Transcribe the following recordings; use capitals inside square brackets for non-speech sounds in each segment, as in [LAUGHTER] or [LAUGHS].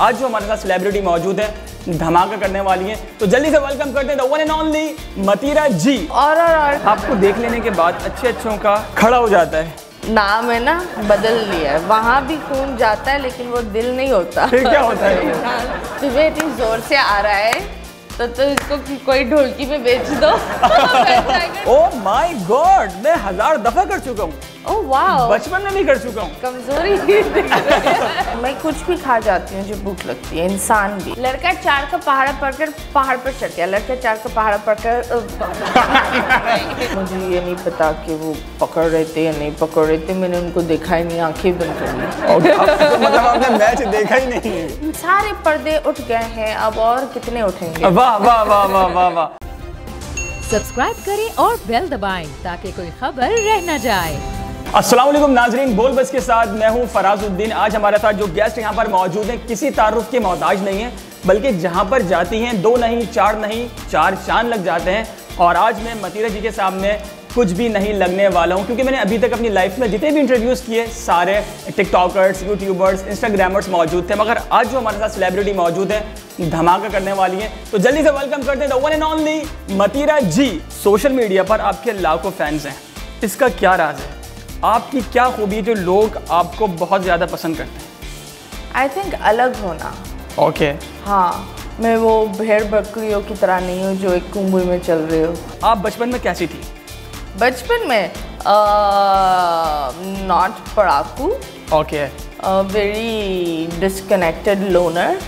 आज जो हमारे साथ सेलिब्रिटी मौजूद है धमाका करने वाली है तो जल्दी से वेलकम करते हैं the one and only Mathira ji. और और और। आपको देख लेने के बाद अच्छे अच्छों का खड़ा हो जाता है। नाम है ना बदल लिया है। वहाँ भी खून जाता है लेकिन वो दिल नहीं होता। फिर क्या होता है? [LAUGHS] तुम्हें इतनी ज़ोर से आ रहा है तो तो इसको कोई ढोलकी में बेच दो। ओ माय गॉड मैं हज़ार दफ़ा कर चुका हूँ। ओह वाह बचपन में भी कर चुका हूँ। कमज़ोरी [LAUGHS] मैं कुछ भी खा जाती हूँ जो भूख लगती है इंसान भी। लड़का चार का पहाड़ पढ़कर पहाड़ पर चढ़ गया। लड़का चार का पहाड़ पढ़कर [LAUGHS] मुझे ये नहीं पता कि वो पकड़ रहे थे या नहीं पकड़ रहे थे। मैंने उनको देखा ही नहीं आँखें बंद कर ली। तो मतलब आपने मैच देखा ही नहीं। सारे पर्दे उठ गए हैं अब और कितने उठेंगे? वाह वाह वाह वाह वाह वाह। सब्सक्राइब करें और बेल दबाएँ ताकि कोई खबर रह न जाए। वालेकुम नाजरीन, बोल बस के साथ मैं हूँ फराजुद्दीन। आज हमारे साथ जो गेस्ट यहाँ पर मौजूद हैं, किसी तारुफ के मोहताज नहीं है, बल्कि जहाँ पर जाती हैं, दो नहीं, चार नहीं, चार चाँद लग जाते हैं। और आज मैं मतीरा जी के सामने कुछ भी नहीं लगने वाला हूँ, क्योंकि मैंने अभी तक अपनी लाइफ में जितने भी इंटरव्यूज़ किए, सारे टिकटॉकर्स यूट्यूबर्स इंस्टाग्रामर्स मौजूद थे। मगर आज जो हमारे साथ सेलिब्रिटी मौजूद है धमाका करने वाली है। तो जल्दी से वेलकम करते हैं one and only Mathira ji. Social media पर आपके लाखों फैंस हैं। इसका क्या राज है? आपकी क्या खूबी है जो लोग आपको बहुत ज़्यादा पसंद करते हैं? आई थिंक अलग होना। ओके हाँ मैं वो भेड़ बकरियों की तरह नहीं हूँ जो एक कुंभ में चल रही हो। आप बचपन में कैसी थी? बचपन में not पढ़ाकू okay very disconnected loner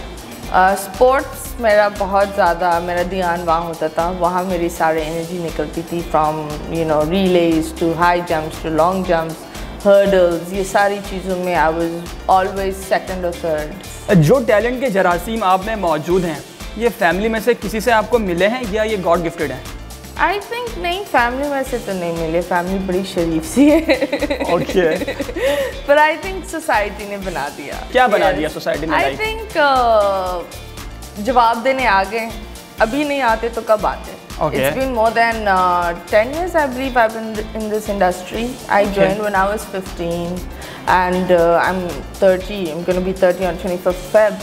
sports मेरा बहुत ज़्यादा मेरा ध्यान वहाँ होता था। वहाँ मेरी सारी एनर्जी निकलती थी from you know relays to high jumps to long jumps hurdles ये सारी चीज़ों में आई वाज ऑलवेज सेकंड और थर्ड जो टैलेंट के जरासीम आप में मौजूद हैं ये फैमिली में से किसी से आपको मिले हैं या ये गॉड गिफ्टेड हैं? आई थिंक नहीं फैमिली में से तो नहीं मिले। फैमिली बड़ी शरीफ सी है। ओके पर आई थिंक सोसाइटी ने बना दिया। क्या बना दिया society ने आई थिंक जवाब देने आ गए अभी नहीं आते तो कब आते Okay. It's been more than uh, 10 years, I believe, I've been in this industry. I okay. joined when I was 15, and uh, I'm 30. I'm going to be 30 on 25th Feb.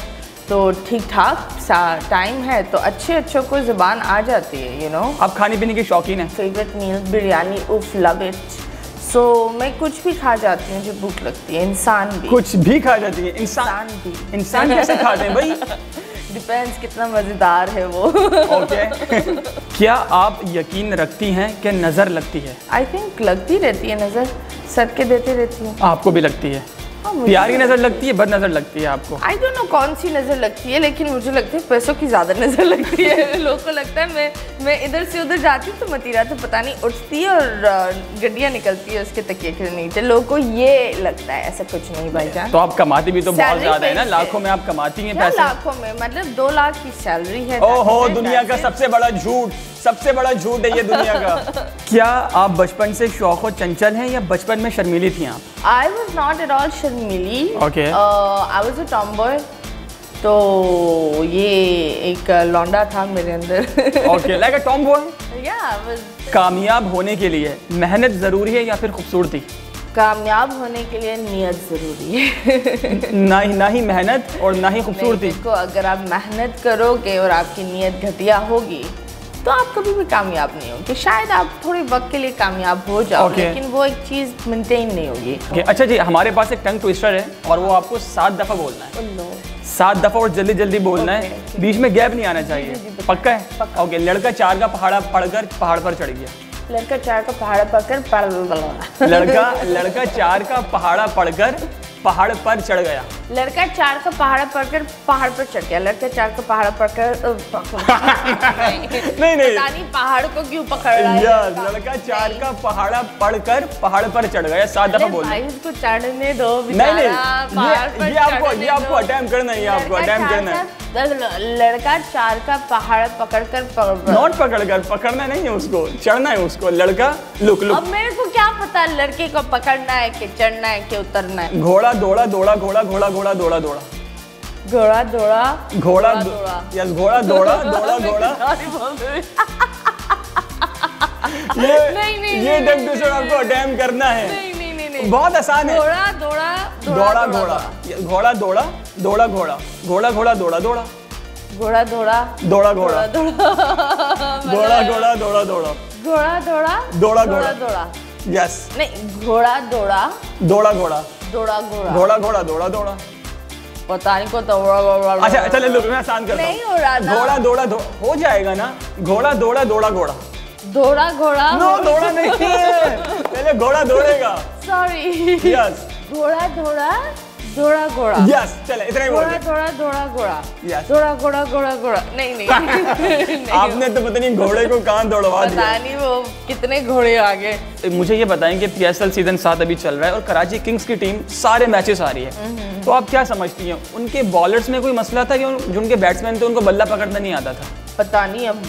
तो ठीक ठाक सा टाइम है तो अच्छे अच्छे को ज़बान आ जाती है यू नो आप खाने पीने के शौकीन हैं फेवरेट मील बिरयानी उफ लव इट सो मैं कुछ भी खा जाती हूँ जो भूख लगती है इंसान भी कुछ भी खा जाती है इंसान इंसान भी इंसान कैसे खाते हैं भाई [LAUGHS] डिपेंड्स कितना मज़ेदार है वो। ओके क्या आप यकीन रखती हैं कि नज़र लगती है? आई थिंक लगती रहती है नज़र सर के देती रहती है। आपको भी लगती है? प्यार की नज़र लगती है बद नज़र लगती है आपको? आई डोंट नो कौन सी नज़र लगती है लेकिन मुझे लगता है पैसों की ज़्यादा नज़र लगती है। [LAUGHS] लोगों को लगता है मैं मैं इधर से उधर जाती हूँ तो मतीरा तो पता नहीं उठती है और गड्डिया निकलती है उसके तकिए के नीचे। लोगों को ये लगता है ऐसा कुछ नहीं भाईजान तो आप कमाती भी तो बहुत ज़्यादा है ना? लाखों में आप कमाती है लाखों में? मतलब दो लाख की सैलरी है ओहो दुनिया का सबसे बड़ा झूठ। सबसे बड़ा झूठ है ये दुनिया का। [LAUGHS] क्या आप बचपन से शौक व चंचल हैं या बचपन में शर्मीली थी आप? I was not at all शर्मीली। Okay. uh, I was a tomboy तो ये एक लौंडा था मेरे अंदर। Okay like a tomboy कामयाब होने के लिए मेहनत ज़रूरी है या फिर खूबसूरती? कामयाब होने के लिए नियत ज़रूरी है। [LAUGHS] ना ही ना ही मेहनत और ना ही खूबसूरती। देखो अगर आप मेहनत करोगे और आपकी नियत घटिया होगी तो आप कभी भी कामयाब नहीं होगे। शायद आप थोड़े वक्त के लिए कामयाब हो जाओ Okay. लेकिन वो एक चीज़ मेंटेन नहीं होगी। Okay, अच्छा जी हमारे पास एक टंग ट्विस्टर है और वो आपको सात दफ़ा बोलना है। Oh, no. सात दफ़ा और जल्दी जल्दी बोलना है। बीच में गैप नहीं आना चाहिए। जी, जी, पक्का है? ओके लड़का चार का पहाड़ा पढ़कर पहाड़ पर चढ़ गया। लड़का चार का पहाड़ा पढ़कर लड़का लड़का चार का पहाड़ा पढ़कर पहाड़ पर चढ़ गया। लड़का चार का पहाड़ पढ़कर पहाड़ पर चढ़ गया। लड़का चार का पहाड़ पढ़कर अ, [LAUGHS] नहीं नहीं। पता नहीं पहाड़ को क्यों पकड़ रहा है लड़का। चार का पहाड़ा पढ़कर पहाड़ पर चढ़ गया सात दफ़ा भाई उसको चढ़ने दो नहीं नहीं ये, आपको ये आपको दो। अटेम्प्ट करना है आपको चार करना है। लड़का चार का पहाड़ पकड़कर पकड़ नॉट पकड़कर पकड़ना नहीं है उसको चढ़ना है उसको। लड़का लुक लुक अब मेरे को क्या पता लड़के को पकड़ना है कि चढ़ना है कि उतरना है। घोड़ा दौड़ा दौड़ा घोड़ा घोड़ा घोड़ा दौड़ा दौड़ा घोड़ा दौड़ा घोड़ा दौड़ा यस घोड़ा दौड़ा दौड़ा [LAUGHS] हूँ। [LAUGHS] ये [LAUGHS] नहीं, नहीं, ये ट्विस्टर आपको अटेम्प्ट करना है। नहीं नहीं नहीं बहुत आसान है। घोड़ा दौड़ा दौड़ा घोड़ा। घोड़ा दौड़ा दौड़ा घोड़ा। घोड़ा घोड़ा दौड़ा दौड़ा घोड़ा दौड़ा दौड़ा घोड़ा दौड़ा दौड़ा घोड़ा दौड़ा दौड़ा घोड़ा दौड़ा दौड़ा घोड़ा। दौड़ा यस। नहीं घोड़ा दौड़ा दौड़ा घोड़ा। दौड़ा घोड़ा। घोड़ा घोड़ा दौड़ा दौड़ा पता नहीं को दौड़ा अच्छा चले लोग मैं आसान करता नहीं हो रहा। घोड़ा दौड़ा हो जाएगा ना? घोड़ा दौड़ा दौड़ा घोड़ा। दौड़ा घोड़ा। नो दौड़ा नहीं है। पहले घोड़ा दौड़ेगा सॉरी यस घोड़ा दौड़ा दौड़ा घोड़ा यस चले इतना ही बोल घोड़ा दे। दौड़ा दौड़ा घोड़ा घोड़ा घोड़ा घोड़ा नहीं [LAUGHS] नहीं। आपने तो पता नहीं घोड़े को कहाँ दौड़वा दिया। पता नहीं वो कितने घोड़े आ गए मुझे ये बताएँ कि पीएसएल सीज़न सात अभी चल रहा है और कराची किंग्स की टीम सारे मैचेस आ रही है तो आप क्या समझती हैं? उनके बॉलर्स में कोई मसला था कि उन- जो उनके बैट्समैन थे उनको बल्ला पकड़ना नहीं आता था? पता नहीं अब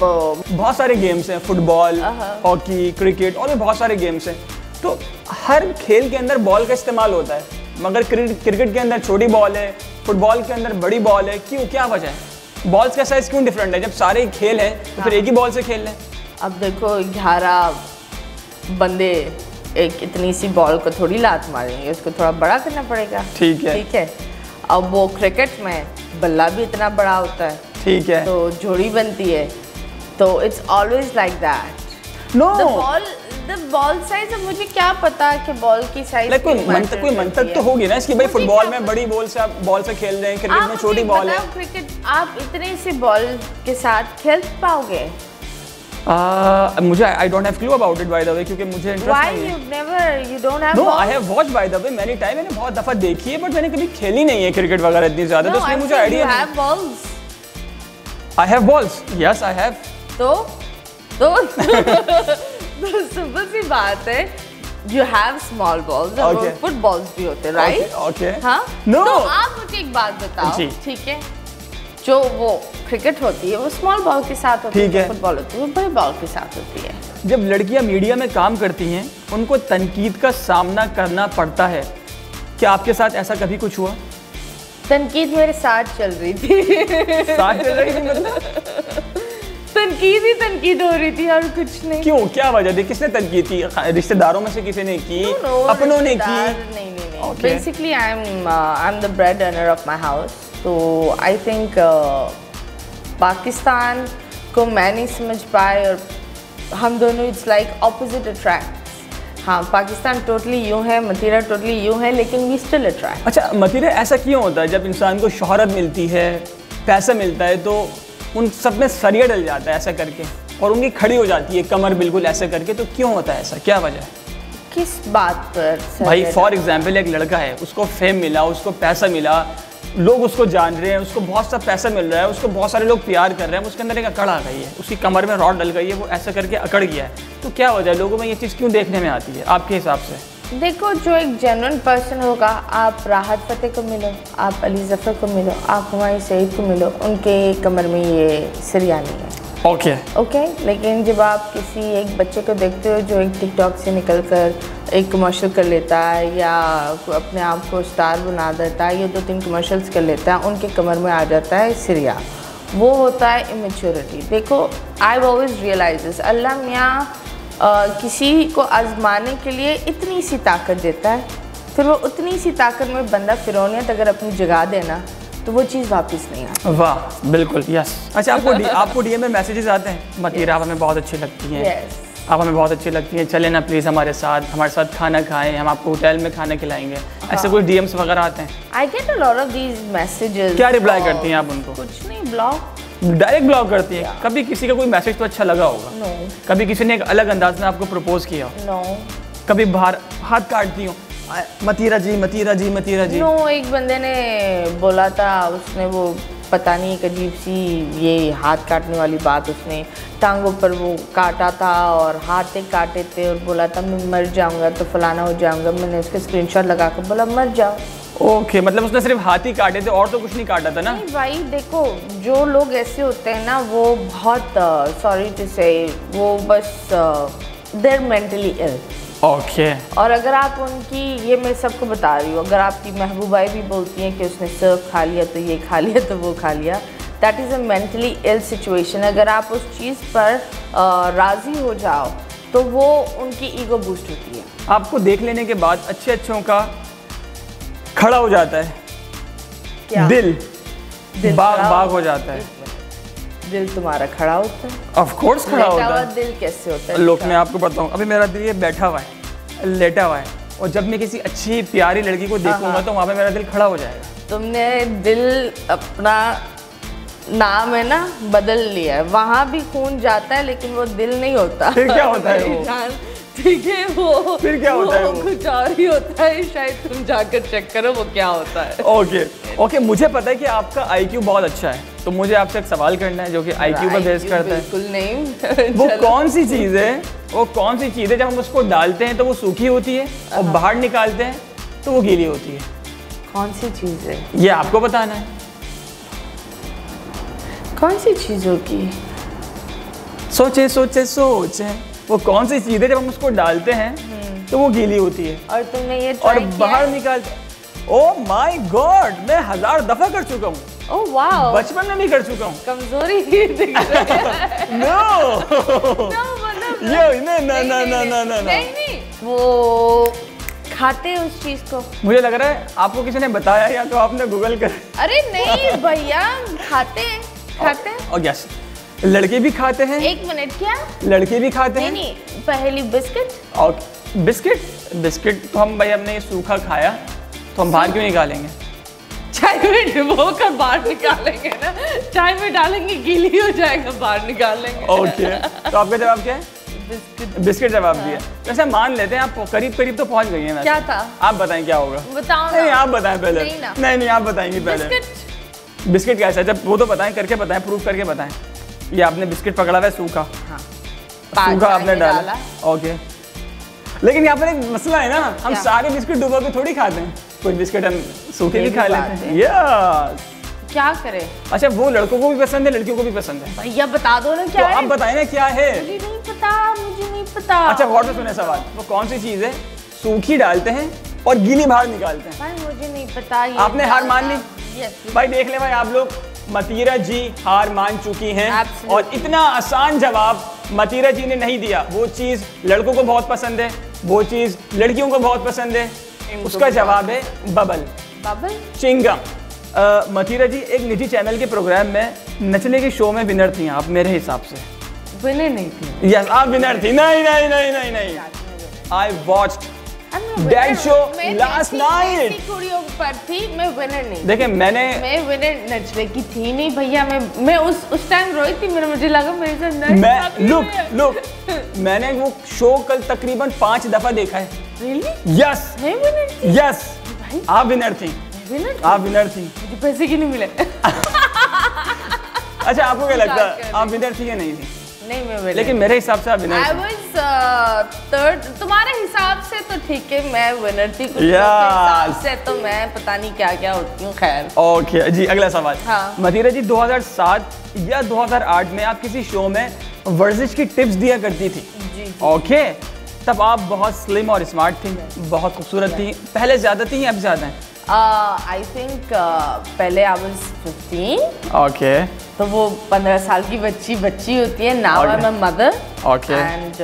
बहुत सारे गेम्स हैं फुटबॉल हॉकी क्रिकेट और भी बहुत सारे गेम्स हैं। तो हर खेल के अंदर बॉल का इस्तेमाल होता है। मगर क्रिकेट के अंदर छोटी बॉल है फुटबॉल के अंदर बड़ी बॉल है क्यों क्या वजह है? बॉल्स का साइज़ क्यों डिफरेंट है? जब सारे खेल हैं तो फिर एक ही बॉल से खेल लें। अब देखो ग्यारह बंदे एक इतनी सी बॉल को थोड़ी लात मारेंगे उसको थोड़ा बड़ा करना पड़ेगा। ठीक है। ठीक है? अब वो क्रिकेट में बल्ला भी इतना बड़ा होता है ठीक है। तो जोड़ी बनती है तो it's always like that no the ball ball size अब मुझे क्या पता कि बॉल की साइज़ लाइक कोई मंतक कोई मंतक तो होगी ना इसकी? भाई फुटबॉल में बड़ी बॉल से आप बॉल से खेल रहे हैं क्रिकेट में छोटी बॉल है। क्रिकेट आप इतने से बॉल के साथ खेल पाओगे? मुझे I don't have clue about it by the way क्योंकि मुझे इंटरेस्ट व्हाई नहीं यू है never you don't have no I have watch by the way many time मैंने बहुत दफ़ा देखी है बट मैंने कभी खेली नहीं है क्रिकेट वगैरह इतनी ज़्यादा तो इसलिए मुझे आइडिया यू नहीं। Have balls I have balls yes I have तो? तो? [LAUGHS] तो सी बात है यू हैव स्मॉल बॉल्स और फुटबॉल्स भी होते हैं राइट ओके हाँ? नो तो आप मुझे एक बात बताओ ठीक है? जो वो क्रिकेट होती है वो स्मॉल बॉल के साथ होती है। फुटबॉल होती है वो बड़े बॉल के साथ होती है। जब लड़कियाँ मीडिया में काम करती हैं उनको तनकीद का सामना करना पड़ता है। क्या आपके साथ ऐसा कभी कुछ हुआ? तनकीद मेरे साथ चल रही थी। साथ चल रही थी मतलब? [LAUGHS] तनकीद ही तनकीद हो रही थी और कुछ नहीं। क्यों? क्या वजह थी? किसने तनकीद की? रिश्तेदारों में से किसी ने की? No, अपनों ने की. Basically I am I am the bread earner of my house तो आई थिंक पाकिस्तान को मैं नहीं समझ पाए और हम दोनों इट्स लाइक ऑपोजिट अट्रैक्ट हाँ पाकिस्तान टोटली यूँ है मतीरा टोटली यूँ है लेकिन वी स्टिल अट्रैक्ट अच्छा मतीरे ऐसा क्यों होता है? जब इंसान को शहरत मिलती है पैसा मिलता है तो उन सब में सरिया डल जाता है ऐसा करके और उनकी खड़ी हो जाती है कमर बिल्कुल ऐसे करके तो क्यों होता है ऐसा? क्या वजह है? किस बात पर भाई फॉर एग्ज़ाम्पल एक लड़का है उसको फेम मिला उसको पैसा मिला लोग उसको जान रहे हैं उसको बहुत सा पैसा मिल रहा है उसको बहुत सारे लोग प्यार कर रहे हैं उसके अंदर एक अकड़ आ गई है उसकी कमर में रॉड डल गई है वो ऐसा करके अकड़ गया है। तो क्या वजह है? लोगों में ये चीज़ क्यों देखने में आती है आपके हिसाब से? देखो जो एक जेन्युइन पर्सन होगा आप राहत फतेह को मिलो आप अली जफ़र को मिलो आप हमारी सईद को मिलो उनके कमर में ये सरिया नहीं है ओके okay. Okay okay? लेकिन जब आप किसी एक बच्चे को देखते हो जो एक टिकटॉक से निकल कर एक कमर्शियल कर लेता है या अपने आप को स्टार बना देता है या दो तीन कमर्शल्स कर लेता है उनके कमर में आ जाता है सिरिया वो होता है इमेच्योरिटी देखो आई ऑलवेज रियलाइज़ अल्लाह मियाँ अ, किसी को आजमाने के लिए इतनी सी ताकत देता है। फिर वो उतनी सी ताकत में बंदा फिरौनियत अगर अपनी जगा देना तो वो चीज़ वापस नहीं आती। वाह बिल्कुल यस अच्छा आपको डी, [LAUGHS] आपको डीएम में मैसेजेस आते हैं? मतीरा आप हमें बहुत अच्छी लगती हैं। Yes. आप हमें बहुत अच्छी लगती हैं। चले ना प्लीज़ हमारे साथ हमारे साथ खाना खाएँ हम आपको होटल में खाना खिलाएँगे। ऐसे कोई डीएम्स वगैरह आते हैं? I get a lot of these messages क्या reply करती हैं आप उनको? कुछ नहीं ब्लॉक डायरेक्ट ब्लॉक करती है। कभी किसी का कोई मैसेज तो अच्छा लगा होगा। नो कभी किसी ने एक अलग अंदाज में आपको प्रपोज किया नो कभी बाहर हाथ काटती हूँ। मतीरा जी मतीरा जी मतीरा जी। नो एक बंदे ने बोला था उसने वो पता नहीं एक अजीब सी ये हाथ काटने वाली बात उसने टांगों पर वो काटा था और हाथ एक काटे थे और बोला था मैं मर जाऊँगा तो फलाना हो जाऊँगा। मैंने उसके स्क्रीनशॉट लगा कर बोला मर जाओ। ओके मतलब उसने सिर्फ़ हाथ ही काटे थे और तो कुछ नहीं काटा था ना? नहीं भाई देखो जो लोग ऐसे होते हैं ना वो बहुत सॉरी टू से वो बस देर मेंटली इल ओके और अगर आप उनकी ये मैं सबको बता रही हूँ अगर आपकी महबूबाई भी बोलती हैं कि उसने सर्व खा लिया तो ये खा लिया तो वो खा लिया that is a mentally ill situation अगर आप उस चीज़ पर राज़ी हो जाओ तो वो उनकी ईगो बूस्ट होती है। आपको देख लेने के बाद अच्छे अच्छों का खड़ा हो जाता है। क्या? दिल। दिल बाग बाग हो जाता है। दिल तुम्हारा खड़ा होता है। ऑफ़ कोर्स खड़ा होता है। दिल कैसे होता है? लोग मैं आपको बताऊँ अभी मेरा दिल ये बैठा हुआ है लेटा हुआ है और जब मैं किसी अच्छी प्यारी लड़की को देखूँगा तो वहाँ पे मेरा दिल खड़ा हो जाएगा। तुमने दिल अपना नाम है ना बदल लिया है। वहाँ भी खून जाता है लेकिन वो दिल नहीं होता। फिर क्या होता है वो? [LAUGHS] ठीक है वो फिर क्या होता है वो? कुछ और ही होता है शायद तुम जाकर चेक करो वो क्या होता है। ओके ओके मुझे पता है कि आपका आईक्यू बहुत अच्छा है तो मुझे आपसे एक सवाल करना है जो कि आईक्यू पर बेस करता है। बिल्कुल नहीं [LAUGHS] वो कौन सी चीज़ है वो कौन सी चीज़ है जब हम उसको डालते हैं तो वो सूखी होती है और बाहर निकालते हैं तो वो गीली होती है। कौन सी चीज़ है? ये आपको बताना है। कौन सी चीज़ों की सोचे सोचे सोचे। वो कौन सी चीज़ है जब हम उसको डालते हैं तो वो गीली होती है। और तुमने ये और बाहर? निकालते ओ माय गॉड मैं हज़ार दफ़ा कर चुका हूँ। ओह वाओ बचपन में भी कर चुका हूँ। कमज़ोरी नो ये ना ना ना ना ना ना वो खाते हैं उस चीज़ को। मुझे लग रहा है आपको किसी ने बताया या तो आपने गूगल कर अरे नहीं भैया खाते खाते और यस लड़के भी खाते हैं? एक मिनट क्या? लड़के भी खाते नहीं हैं? नहीं पहली बिस्किट। और बिस्किट? बिस्किट तो हम भाई हमने सूखा खाया तो हम बाहर क्यों निकालेंगे? चाय में डुबो कर बाहर निकालेंगे ना। चाय में डालेंगे गीली हो जाएगा बाहर निकालेंगे। ओके तो आपका जवाब क्या है? बिस्किट। बिस्किट जवाब दिया। वैसे मान लेते हैं आप करीब करीब तो पहुँच गई हैं। क्या था? आप बताएँ क्या होगा? बताओ नहीं आप बताएँ पहले। नहीं नहीं नहीं आप बताएँगी पहले। बिस्किट। बिस्किट कैसा है जब वो तो बताएँ करके बताएँ प्रूफ करके बताएँ। ये आपने बिस्किट पकड़ा हुआ है सूखा। पाँच सूखा आपने डाला। ओके। लेकिन यहाँ पर एक मसला है ना हम सारे बिस्किट डुबो के थोड़ी खाते हैं। कुछ बिस्किट हम सूखे भी खा लेते हैं। है। यस क्या करे? अच्छा वो लड़कों को भी पसंद है लड़कियों को भी पसंद है? भैया बता दो ना क्या तो क्या है। आप बताएँ ना क्या है। मुझे नहीं पता मुझे नहीं पता। अच्छा गौर से सुने सवाल। वो कौन सी चीज़ है? सूखी डालते हैं और गीली बाहर निकालते हैं। भाई मुझे नहीं पता ये आपने हार मान ली? यस भाई देख ले भाई आप लोग। मतीरा जी हार मान चुकी हैं. और इतना आसान जवाब मतीरा जी ने नहीं दिया। वो चीज़ लड़कों को बहुत पसंद है वो चीज़ लड़कियों को बहुत पसंद है। उसका जवाब है bubble. Bubble? Chewing gum. Mathira ji एक निजी चैनल के प्रोग्राम में नचने के शो में विनर थी आप मेरे हिसाब से। विनर नहीं थी। यस आप विनर थी। नहीं नहीं नहीं नहीं नहीं। I watched Show last night. कुड़ियों पर थी मैं विनर नहीं देखिए मैंने मैं विनर नचने की थी नहीं भैया मैं मैं उस उस टाइम रोई थी मेरा मुझे लगा मेरे साथ नच मैं लुक लुक मैंने वो शो कल तकरीबन पाँच दफ़ा देखा है। Really? यस मैं विनर थी? यस आप विनर थी। विनर आप विनर थी। मुझे पैसे क्यों नहीं मिले? [LAUGHS] अच्छा आपको क्या [LAUGHS] लगता है आप विनर थी या नहीं थी? नहीं मैं विनर लेकिन मेरे हिसाब से आप विनर आई वाज थर्ड तुम्हारे हिसाब से तो ठीक है मैं विनर थी कुछ हिसाब. से तो मैं पता नहीं क्या क्या होती हूँ खैर। ओके जी अगला सवाल। हाँ। मतीरा जी 2007 या 2008 में आप किसी शो में वर्जिश की टिप्स दिया करती थी। जी। ओके तब आप बहुत स्लिम और स्मार्ट थी बहुत खूबसूरत थी। पहले ज़्यादा थी अब ज़्यादा हैं? आई थिंक पहले आई वाज 15 ओके तो वो पंद्रह साल की बच्ची बच्ची होती है now I am mother. And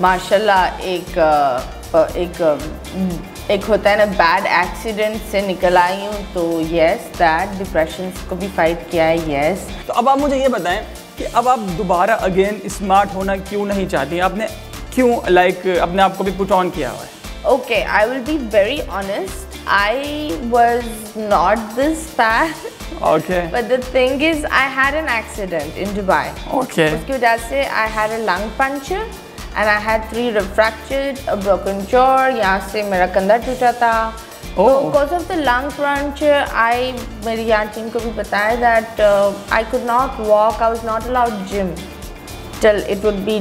माशाल्लाह एक uh, एक uh, एक होता है ना बैड एक्सीडेंट से निकल आई हूँ तो यस दैट डिप्रेशन को भी फाइट किया है यस तो अब आप मुझे ये बताएँ कि अब आप दोबारा अगेन स्मार्ट होना क्यों नहीं चाहती? आपने क्यों लाइक like, अपने आप को भी पुट ऑन किया हुआ है? Okay I will be very honest I was not this fat okay but the thing is I had an accident in Dubai okay उसकी वजह से I had a lung puncture and I had three fractured a broken jaw यहाँ से मेरा कंधा टूटा था Oh. Because of the lung puncture I मेरी आंटी को भी बताया that I could not walk I was not allowed gym till it would be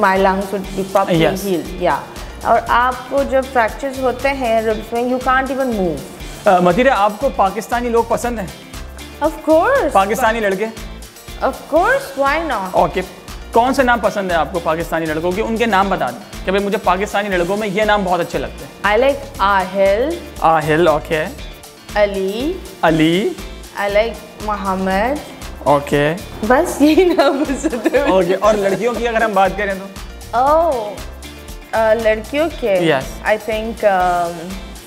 my lungs would be properly Yes. Heal या और आपको जब फ्रैक्चर्स होते हैं रिब्स में you can't even move uh, आपको पाकिस्तानी लोग पसंद हैं? ऑफ़ कोर्स पाकिस्तानी लड़के? Of course why not okay कौन से नाम पसंद है आपको पाकिस्तानी लड़कों के? उनके नाम बता दें। कि भाई मुझे पाकिस्तानी लड़कों में ये नाम बहुत अच्छे लगते हैं। I like Aahil Aahil okay Ali Ali I like Mohammad okay बस यही नाम पसंद है ओके और लड़कियों की अगर हम बात करें तो? ओह uh, लड़कियों के. I think um,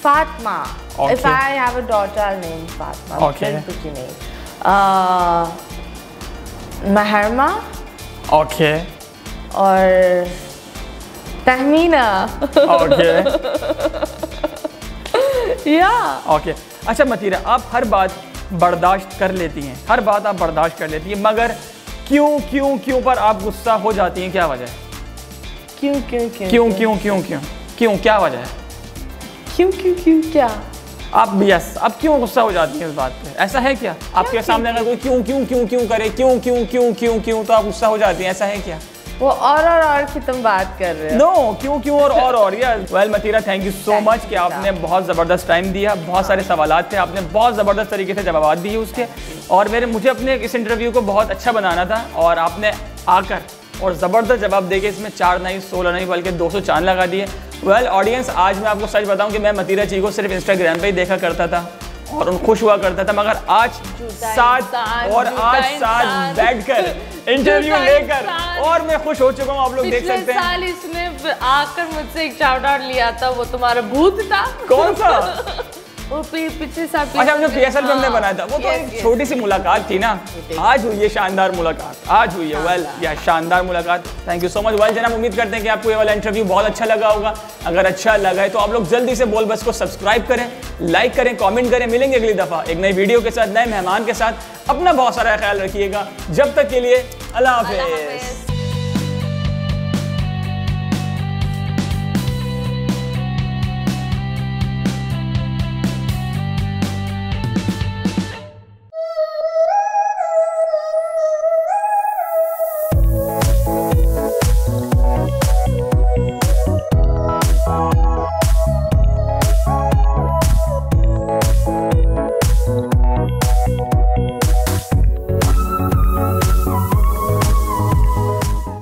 Fatma. Okay. If I have a daughter, I'll name Fatma. Okay. Pretty name. Uh, Maharma okay और तहमीना. Okay yeah. ओके अच्छा मतीरा आप हर बात बर्दाश्त कर लेती हैं हर बात आप बर्दाश्त कर लेती हैं मगर क्यों क्यों क्यों पर आप गुस्सा हो जाती हैं क्या वजह है क्यों क्यों क्यों क्यों क्यों क्यों क्यों क्यों क्या वजह है क्यों क्यों क्यों क्या? आप यस अब क्यों गुस्सा हो जाती है इस बात पे? ऐसा है क्या? आपके सामने अगर कोई क्यों क्यों क्यों क्यों करे क्यों क्यों क्यों क्यों क्यों तो आप गुस्सा हो जाती हैं ऐसा है क्या? वो और और और की तुम बात कर रहे हो। नो क्यों क्यों और और और यार well Mathira thank you so much कि आपने बहुत ज़बरदस्त टाइम दिया बहुत सारे सवाल थे आपने बहुत ज़बरदस्त तरीके से जवाब दिए उसके। और मेरे मुझे अपने इस इंटरव्यू को बहुत अच्छा बनाना था और आपने आकर और ज़बरदस्त जवाब देके इसमें चार नहीं सोलह नहीं बल्कि 200 चाँद लगा दिए। वेल ऑडियंस आज मैं आपको सच बताऊँ कि मैं मतीरा जी को सिर्फ़ इंस्टाग्राम पे ही देखा करता था और उन खुश हुआ करता था मगर आज साथ और आज। साथ बैठकर इंटरव्यू लेकर और मैं खुश हो चुका हूँ आप लोग देख सकते हैं। साल इसने आकर मुझसे एक शाउट आउट लिया था वो तुम्हारा भूत था। कौन सा? [LAUGHS] पिछले साल अच्छा जो पीएसएल पे हमने हाँ, बनाया था वो तो एक छोटी सी मुलाकात थी ना? आज हुई है शानदार मुलाकात आज हुई है वेल या शानदार मुलाकात। Thank you so much well जनाब उम्मीद करते हैं कि आपको ये वाला इंटरव्यू बहुत अच्छा लगा होगा। अगर अच्छा लगा है तो आप लोग जल्दी से बोल बस को सब्सक्राइब करें लाइक करें कॉमेंट करें। मिलेंगे अगली दफ़ा एक नई वीडियो के साथ नए मेहमान के साथ। अपना बहुत सारा ख्याल रखिएगा। जब तक के लिए अल्लाह हाफिज़।